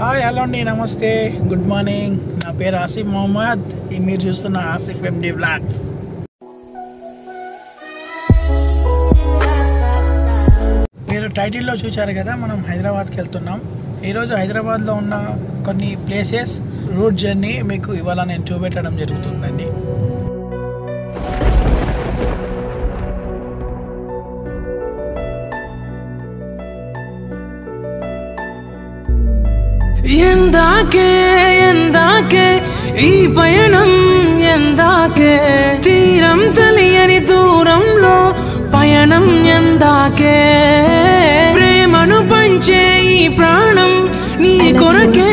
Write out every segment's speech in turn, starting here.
Hi hello అండి నమస్తే good morning. నా పేరు ఆసిఫ్ మొహమ్మద్. మీరు చూస్తున్న ఆసిఫ్ ఎండి బ్లాగ్స్ మీరు టైటిల్లో చూశారు కదా మనం హైదరాబాద్కి వెళ్తున్నాం. ఈరోజు హైదరాబాద్లో ఉన్న కొన్ని ప్లేసెస్ రూట్ జర్నీ మీకు ఇవాళ నేను చూపెట్టడం జరుగుతుందండి. ఎందాకే ఎందాకే ఈ పయనం ఎందాకే. తీరం తెలియని దూరంలో పయనం ఎందాకే. ప్రేమను పంచే ఈ ప్రాణం నీ కొరకే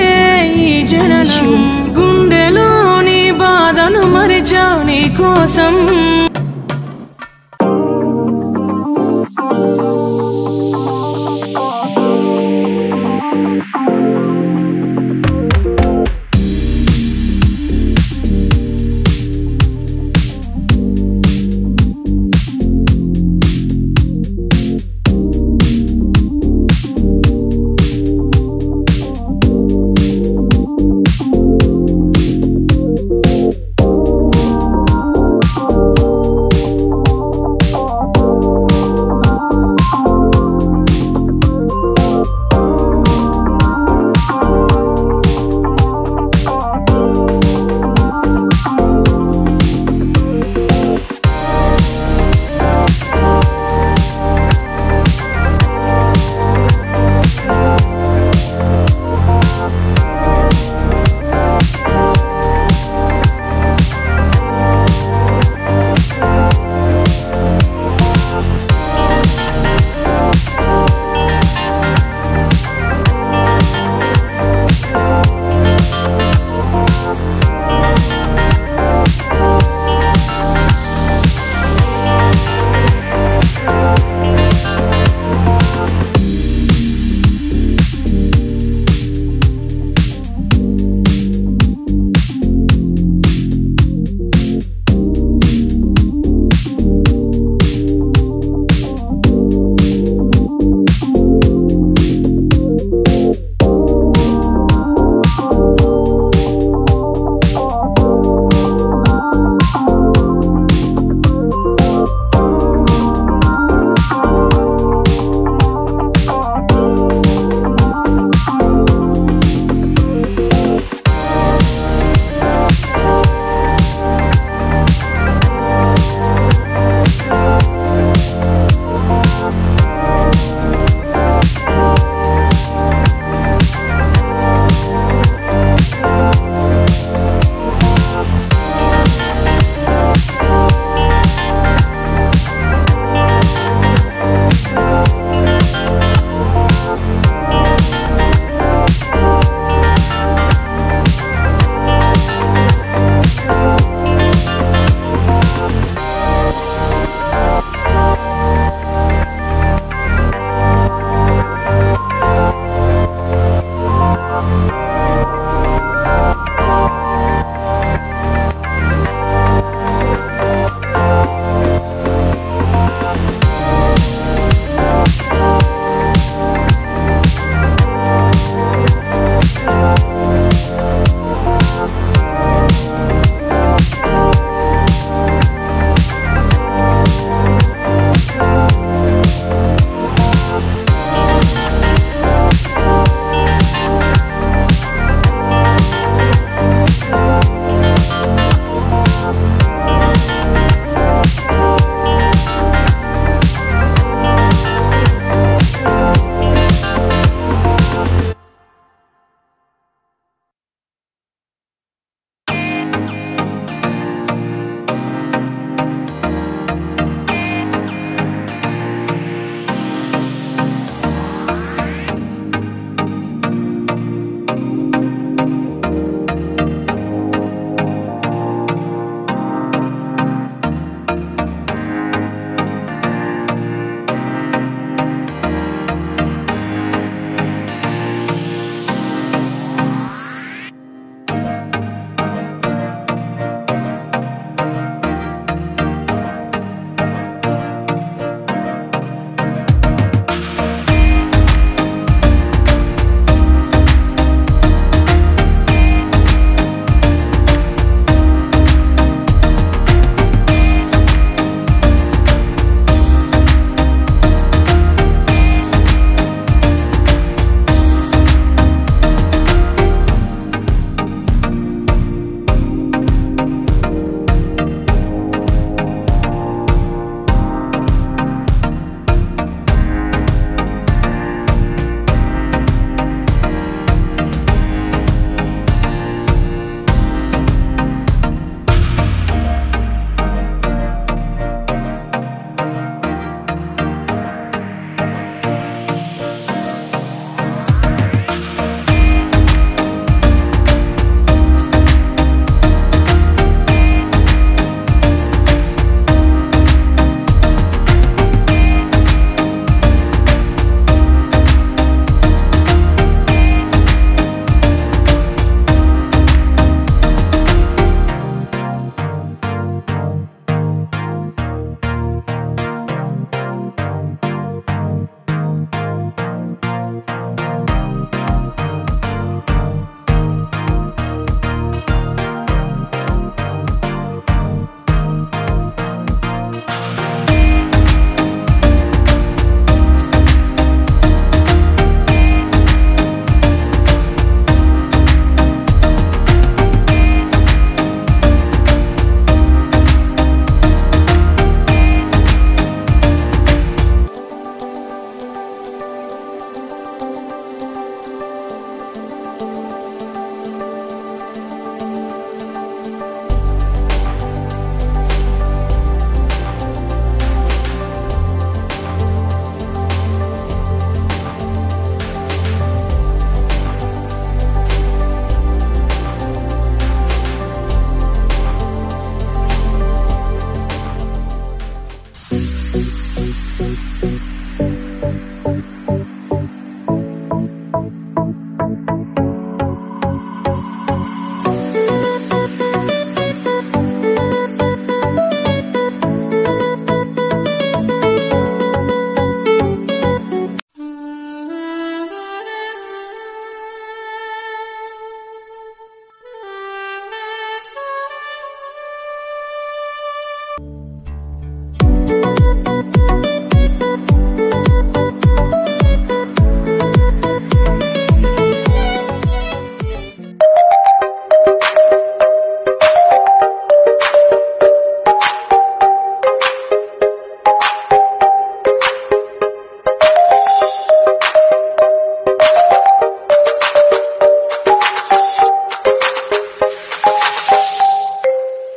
ఈ జననం. గుండెలో నీ బాధను మరిచా నీ కోసం.